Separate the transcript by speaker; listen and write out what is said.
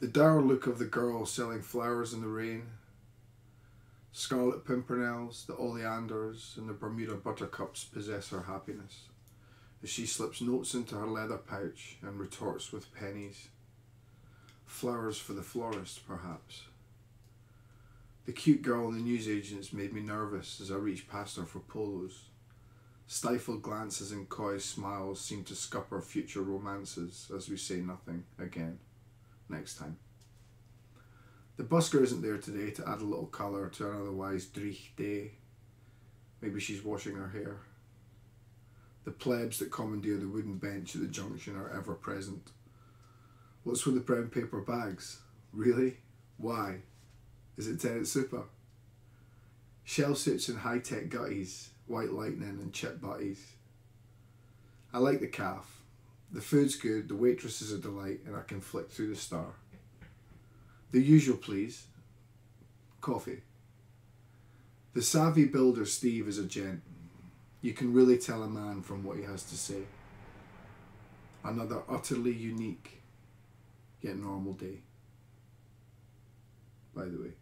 Speaker 1: The dour look of the girl selling flowers in the rain, scarlet pimpernels, the oleanders, and the Bermuda buttercups possess her happiness as she slips notes into her leather pouch and retorts with pennies. Flowers for the florist, perhaps. The cute girl in the newsagents made me nervous as I reached past her for polos. Stifled glances and coy smiles seem to scupper future romances as we say nothing again next time. The busker isn't there today to add a little colour to an otherwise dreich day. Maybe she's washing her hair. The plebs that commandeer the wooden bench at the junction are ever present. What's with the brown paper bags? Really? Why? Is it Tennent's Super? Shell suits and high tech gutties, white lightning and chip butties. I like the calf. The food's good, the waitress is a delight, and I can flick through the star. The usual, please. Coffee. The savvy builder Steve is a gent. You can really tell a man from what he has to say. Another utterly unique, yet normal day. By the way.